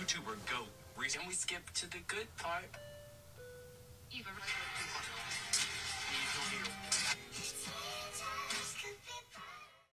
YouTuber GOAT. Can we skip to the good part? Eva